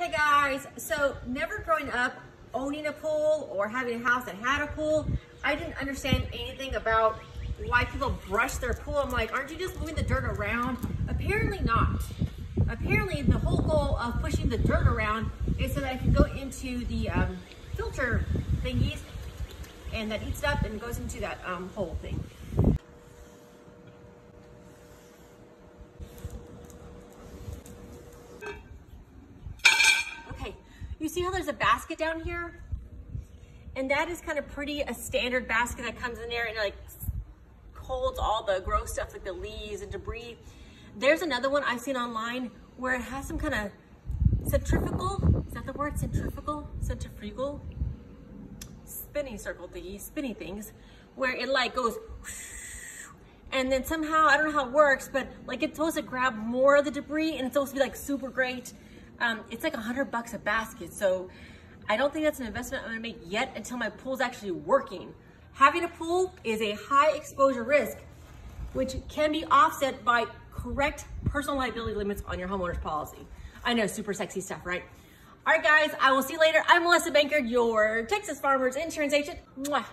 Hey guys, so never growing up owning a pool or having a house that had a pool, I didn't understand anything about why people brush their pool. I'm like, aren't you just moving the dirt around? Apparently not. Apparently the whole goal of pushing the dirt around is so that it can go into the um, filter thingies and that eats up and goes into that um, hole thing. Okay, you see how there's a basket down here? And that is kind of pretty, a standard basket that comes in there and like holds all the gross stuff like the leaves and debris. There's another one I've seen online where it has some kind of centrifugal, is that the word? Centrifugal? Centrifugal? Spinning circle thingy, spinny things, where it like goes and then somehow, I don't know how it works, but like it's supposed to grab more of the debris and it's supposed to be like super great. Um, it's like a hundred bucks a basket. So I don't think that's an investment I'm gonna make yet until my pool's actually working. Having a pool is a high exposure risk, which can be offset by correct personal liability limits on your homeowner's policy. I know, super sexy stuff, right? All right, guys, I will see you later. I'm Melissa Bankard, your Texas Farmers Insurance Agent. Mwah.